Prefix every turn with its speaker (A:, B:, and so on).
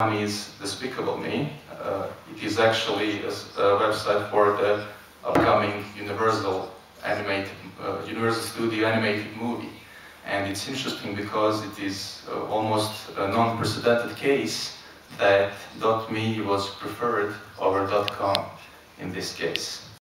A: One is Despicable Me. Uh, it is actually a, a, website for the upcoming Universal animated, uh, Universal Studio animated movie. And it's interesting because it is uh, almost a non-precedented case that .me was preferred over .com in this case.